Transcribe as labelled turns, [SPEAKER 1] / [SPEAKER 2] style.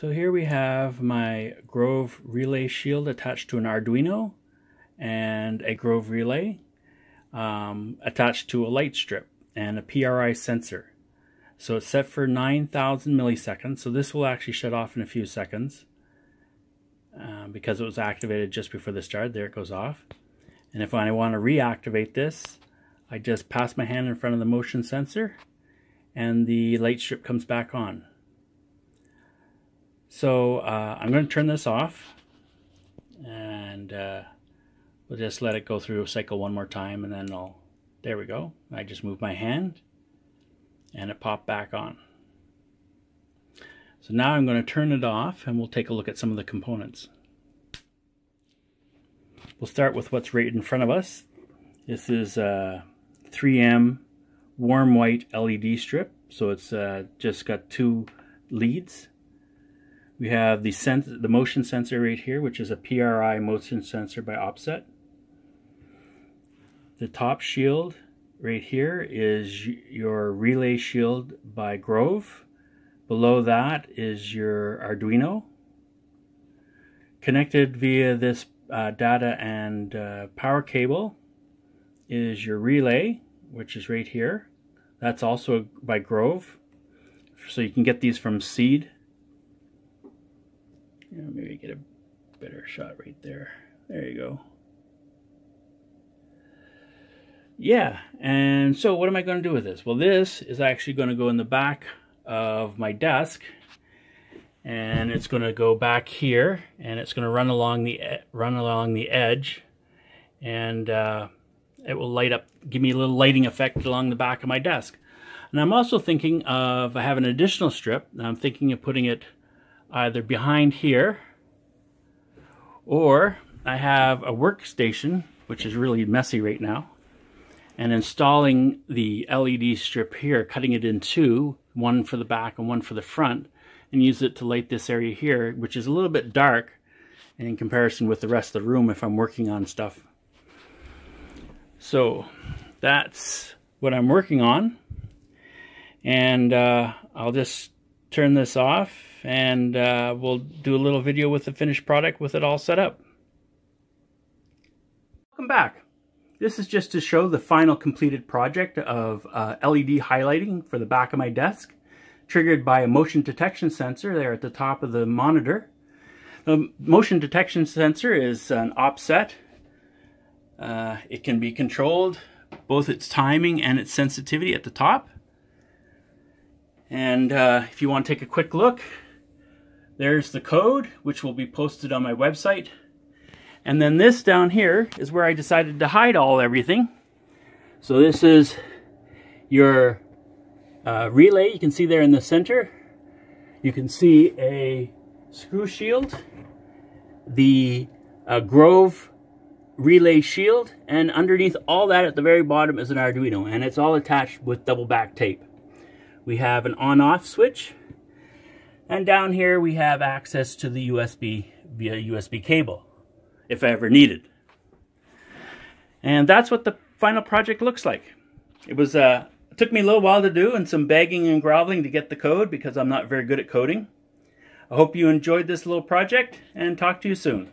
[SPEAKER 1] So here we have my Grove relay shield attached to an Arduino and a Grove relay um, attached to a light strip and a PRI sensor. So it's set for 9,000 milliseconds. So this will actually shut off in a few seconds uh, because it was activated just before the start. There it goes off. And if I want to reactivate this, I just pass my hand in front of the motion sensor and the light strip comes back on. So uh, I'm going to turn this off and uh, we'll just let it go through a cycle one more time and then I'll, there we go. I just move my hand and it popped back on. So now I'm going to turn it off and we'll take a look at some of the components. We'll start with what's right in front of us. This is a 3M warm white LED strip. So it's uh, just got two leads we have the, the motion sensor right here, which is a PRI motion sensor by OSEPP. The top shield right here is your relay shield by Grove. Below that is your Arduino. Connected via this uh, data and uh, power cable is your relay, which is right here. That's also by Grove. So you can get these from Seeed know, maybe get a better shot right there. There you go. Yeah, and so what am I going to do with this? Well, this is actually going to go in the back of my desk, and it's going to go back here, and it's going to run along the run along the edge, and uh, it will light up, give me a little lighting effect along the back of my desk. And I'm also thinking of, I have an additional strip, and I'm thinking of putting it either behind here or I have a workstation, which is really messy right now, and installing the LED strip here, cutting it in two, one for the back and one for the front, and use it to light this area here, which is a little bit dark in comparison with the rest of the room if I'm working on stuff. So that's what I'm working on. And uh, I'll just turn this off and uh, we'll do a little video with the finished product with it all set up. Welcome back. This is just to show the final completed project of uh, LED highlighting for the back of my desk, triggered by a motion detection sensor there at the top of the monitor. The motion detection sensor is an OSEPP. Uh, it can be controlled, both its timing and its sensitivity at the top. And uh, if you want to take a quick look, there's the code, which will be posted on my website. And then this down here is where I decided to hide all everything. So this is your uh, relay. You can see there in the center. You can see a screw shield, the uh, Grove relay shield, and underneath all that at the very bottom is an Arduino, and it's all attached with double back tape. We have an on-off switch. And down here we have access to the USB via USB cable, if I ever needed. And that's what the final project looks like. It was uh, took me a little while to do and some begging and groveling to get the code because I'm not very good at coding. I hope you enjoyed this little project and talk to you soon.